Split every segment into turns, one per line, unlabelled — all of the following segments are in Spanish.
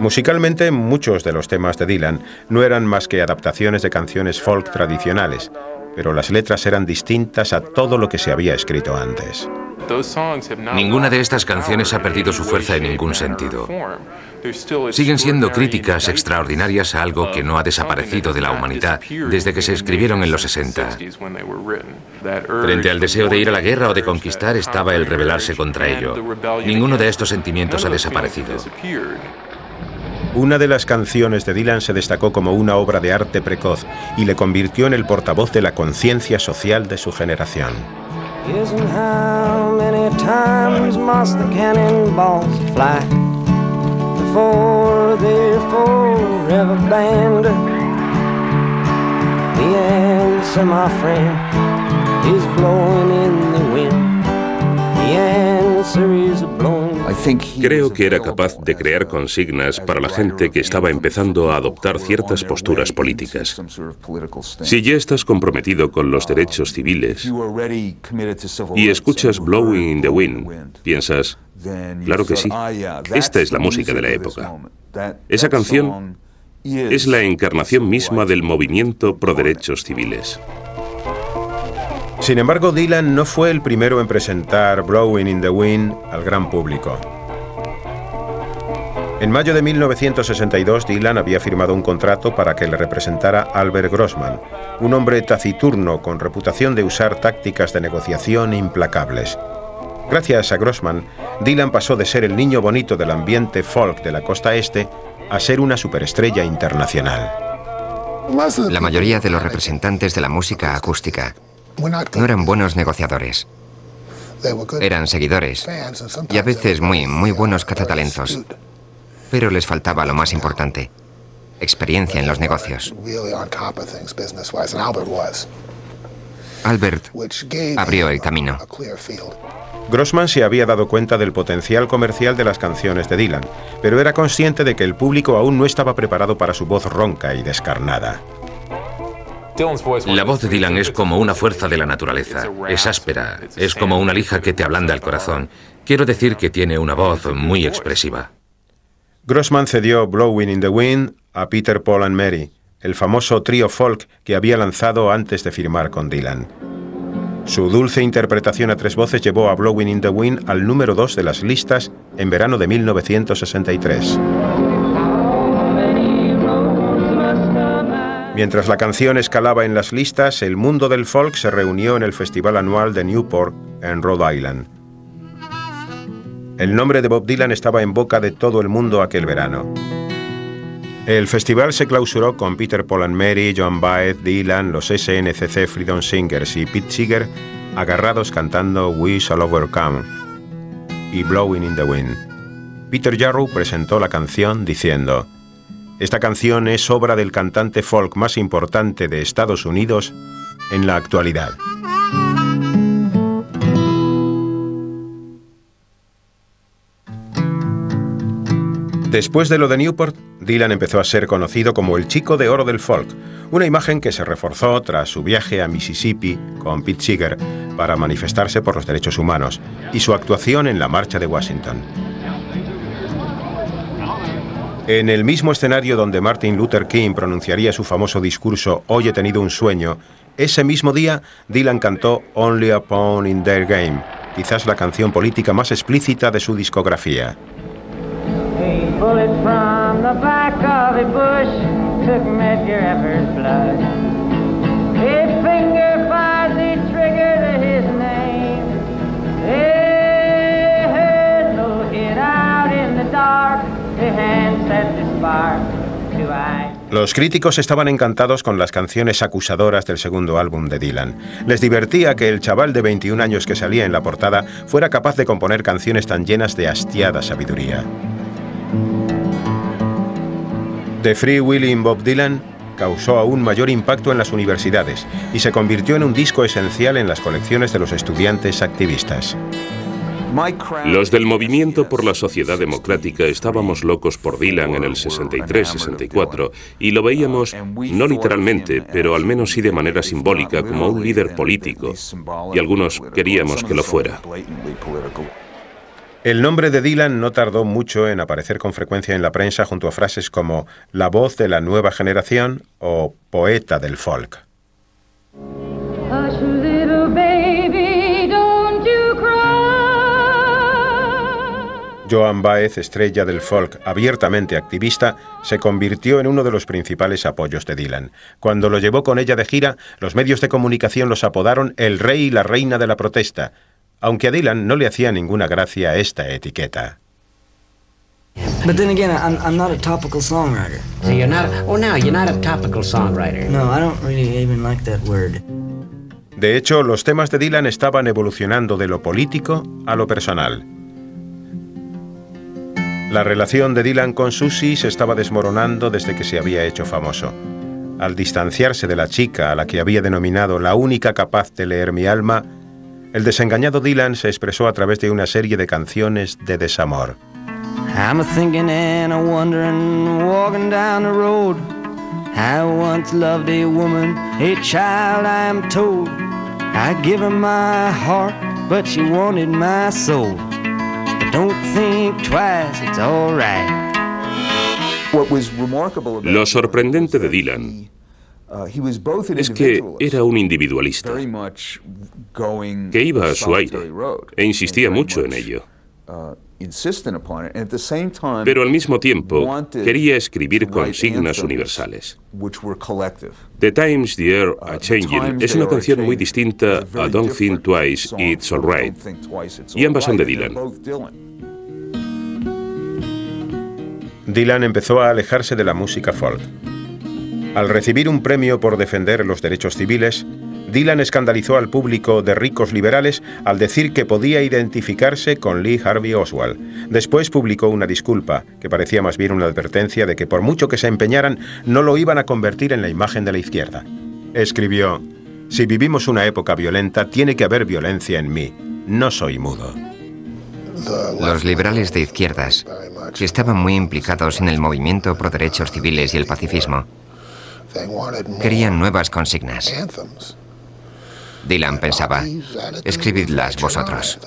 Musicalmente, muchos de los temas de Dylan no eran más que adaptaciones de canciones folk tradicionales, pero las letras eran distintas a todo lo que se había escrito antes.
Ninguna de estas canciones ha perdido su fuerza en ningún sentido. Siguen siendo críticas extraordinarias a algo que no ha desaparecido de la humanidad desde que se escribieron en los 60. Frente al deseo de ir a la guerra o de conquistar estaba el rebelarse contra ello. Ninguno de estos sentimientos ha desaparecido.
Una de las canciones de Dylan se destacó como una obra de arte precoz y le convirtió en el portavoz de la conciencia social de su generación. for their forever band. The answer, my friend, is blow.
Creo que era capaz de crear consignas para la gente que estaba empezando a adoptar ciertas posturas políticas. Si ya estás comprometido con los derechos civiles y escuchas Blowing in the Wind, piensas, claro que sí, esta es la música de la época. Esa canción es la encarnación misma del movimiento pro derechos civiles.
Sin embargo, Dylan no fue el primero en presentar Blowing in the Wind al gran público. En mayo de 1962, Dylan había firmado un contrato para que le representara Albert Grossman, un hombre taciturno con reputación de usar tácticas de negociación implacables. Gracias a Grossman, Dylan pasó de ser el niño bonito del ambiente folk de la costa este a ser una superestrella internacional.
La mayoría de los representantes de la música acústica no eran buenos negociadores. Eran seguidores y a veces muy, muy buenos cazatalentos. Pero les faltaba lo más importante, experiencia en los negocios. Albert abrió el camino.
Grossman se había dado cuenta del potencial comercial de las canciones de Dylan, pero era consciente de que el público aún no estaba preparado para su voz ronca y descarnada.
La voz de Dylan es como una fuerza de la naturaleza. Es áspera, es como una lija que te ablanda el corazón. Quiero decir que tiene una voz muy expresiva.
Grossman cedió Blowing in the Wind a Peter, Paul and Mary, el famoso trío folk que había lanzado antes de firmar con Dylan. Su dulce interpretación a tres voces llevó a Blowing in the Wind al número 2 de las listas en verano de 1963. Mientras la canción escalaba en las listas, el mundo del folk se reunió en el festival anual de Newport, en Rhode Island. El nombre de Bob Dylan estaba en boca de todo el mundo aquel verano. El festival se clausuró con Peter Paul and Mary, John Baez, Dylan, los SNCC Freedom Singers y Pete Seeger agarrados cantando We Shall Overcome y Blowing in the Wind. Peter Jarrow presentó la canción diciendo, esta canción es obra del cantante folk más importante de Estados Unidos en la actualidad. Después de lo de Newport, Dylan empezó a ser conocido como el chico de oro del folk, una imagen que se reforzó tras su viaje a Mississippi con Pete Seeger para manifestarse por los derechos humanos y su actuación en la Marcha de Washington. En el mismo escenario donde Martin Luther King pronunciaría su famoso discurso Hoy he tenido un sueño, ese mismo día Dylan cantó Only a Pawn in Their Game, quizás la canción política más explícita de su discografía. Los críticos estaban encantados con las canciones acusadoras del segundo álbum de Dylan. Les divertía que el chaval de 21 años que salía en la portada fuera capaz de componer canciones tan llenas de hastiada sabiduría. The Free Willing Bob Dylan causó aún mayor impacto en las universidades y se convirtió en un disco esencial en las colecciones de los estudiantes activistas.
Los del movimiento por la sociedad democrática estábamos locos por Dylan en el 63-64 y lo veíamos, no literalmente, pero al menos sí de manera simbólica, como un líder político, y algunos queríamos que lo fuera.
El nombre de Dylan no tardó mucho en aparecer con frecuencia en la prensa junto a frases como la voz de la nueva generación o poeta del folk. Joan Baez, estrella del folk abiertamente activista, se convirtió en uno de los principales apoyos de Dylan. Cuando lo llevó con ella de gira, los medios de comunicación los apodaron el rey y la reina de la protesta, aunque a Dylan no le hacía ninguna gracia esta etiqueta.
But then again, I'm, I'm not a topical songwriter. So you're not. Oh, no, you're not a topical songwriter. No, I don't really even like that word.
De hecho, los temas de Dylan estaban evolucionando de lo político a lo personal. La relación de Dylan con Susie se estaba desmoronando desde que se había hecho famoso. Al distanciarse de la chica a la que había denominado la única capaz de leer mi alma, el desengañado Dylan se expresó a través de una serie de canciones de desamor. I'm thinking and a wondering, walking down the road. I once loved a woman, a child I am told. I give her my heart, but she wanted my soul.
Lo sorprendente de Dylan Uh, es que era un individualista, que iba a su aire e insistía mucho en ello. Uh, Pero al mismo tiempo quería escribir consignas universales. The Times the Air a Changing es una canción muy distinta a Don't Think Twice, It's Alright, y ambas son de Dylan.
Dylan empezó a alejarse de la música folk. Al recibir un premio por defender los derechos civiles, Dylan escandalizó al público de ricos liberales al decir que podía identificarse con Lee Harvey Oswald. Después publicó una disculpa, que parecía más bien una advertencia de que por mucho que se empeñaran, no lo iban a convertir en la imagen de la izquierda. Escribió, Si vivimos una época violenta, tiene que haber violencia en mí. No soy mudo.
Los liberales de izquierdas, que estaban muy implicados en el movimiento pro derechos civiles y el pacifismo, Querían nuevas consignas. Dylan pensaba, escribidlas vosotros.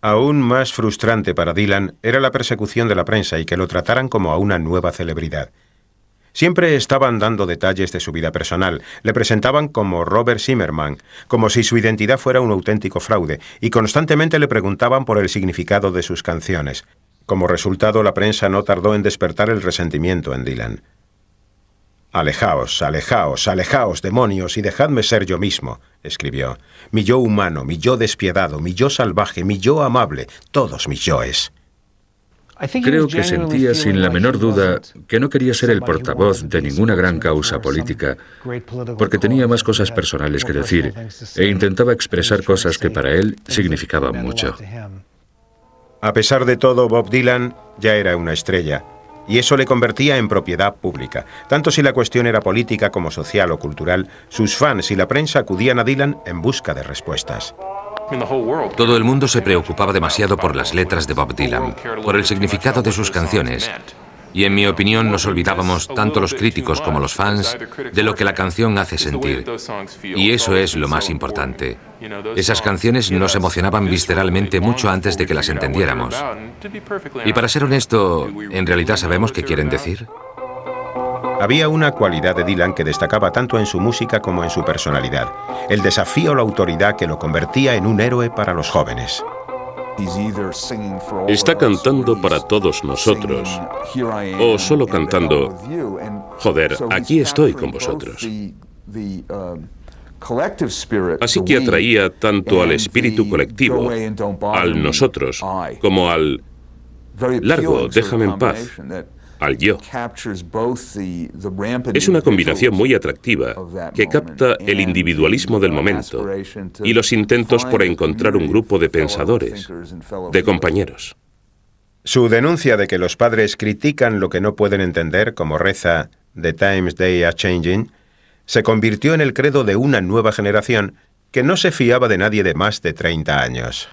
Aún más frustrante para Dylan era la persecución de la prensa y que lo trataran como a una nueva celebridad. Siempre estaban dando detalles de su vida personal, le presentaban como Robert Zimmerman, como si su identidad fuera un auténtico fraude, y constantemente le preguntaban por el significado de sus canciones. Como resultado, la prensa no tardó en despertar el resentimiento en Dylan. Alejaos, alejaos, alejaos, demonios, y dejadme ser yo mismo, escribió. Mi yo humano, mi yo despiadado, mi yo salvaje, mi yo amable, todos mis yoes.
Creo que sentía sin la menor duda que no quería ser el portavoz de ninguna gran causa política, porque tenía más cosas personales que decir e intentaba expresar cosas que para él significaban mucho.
A pesar de todo, Bob Dylan ya era una estrella y eso le convertía en propiedad pública. Tanto si la cuestión era política como social o cultural, sus fans y la prensa acudían a Dylan en busca de respuestas.
Todo el mundo se preocupaba demasiado por las letras de Bob Dylan, por el significado de sus canciones, y en mi opinión nos olvidábamos, tanto los críticos como los fans, de lo que la canción hace sentir. Y eso es lo más importante. Esas canciones nos emocionaban visceralmente mucho antes de que las entendiéramos. Y para ser honesto, ¿en realidad sabemos qué quieren decir?
Había una cualidad de Dylan que destacaba tanto en su música como en su personalidad, el desafío a la autoridad que lo convertía en un héroe para los jóvenes.
Está cantando para todos nosotros. O solo cantando, joder, aquí estoy con vosotros. Así que atraía tanto al espíritu colectivo, al nosotros, como al largo, déjame en paz, al yo. Es una combinación muy atractiva que capta el individualismo del momento y los intentos por encontrar un grupo de pensadores, de compañeros.
Su denuncia de que los padres critican lo que no pueden entender, como reza The Times They Are Changing, se convirtió en el credo de una nueva generación que no se fiaba de nadie de más de 30 años.